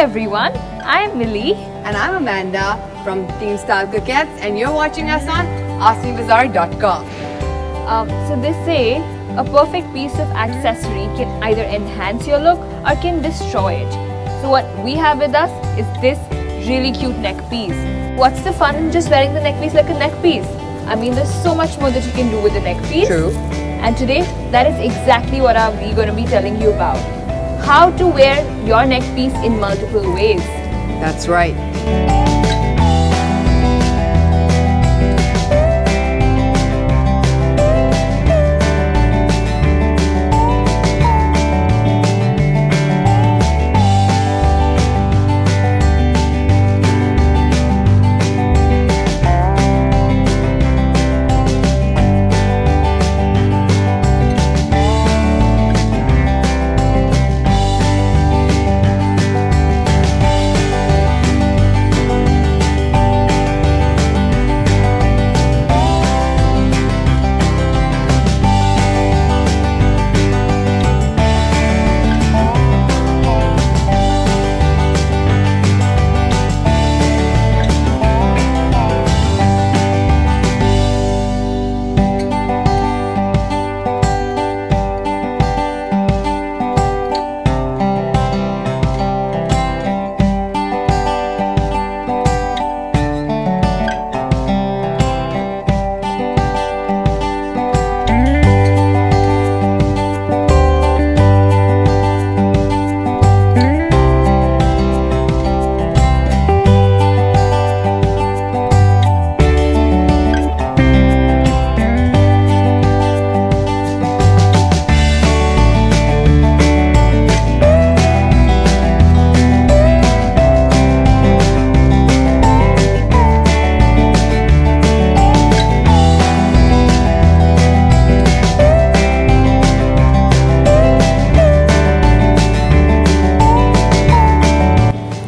everyone, I'm Millie. And I'm Amanda from Team Style Coquettes and you're watching us on AskMeBazaar.com. Um, so they say a perfect piece of accessory can either enhance your look or can destroy it. So what we have with us is this really cute neck piece. What's the fun in just wearing the neck piece like a neck piece? I mean, there's so much more that you can do with the neck piece. True. And today, that is exactly what we're going to be telling you about. How to wear your neck piece in multiple ways. That's right.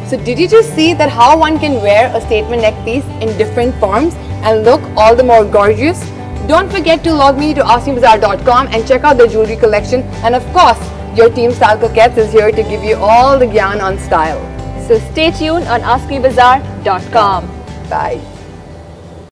So did you just see that how one can wear a statement neck piece in different forms and look all the more gorgeous? Don't forget to log me to AskMeBazaar.com and check out the jewelry collection and of course your team Style Coquettes is here to give you all the gyan on style. So stay tuned on AskMeBazaar.com. Bye.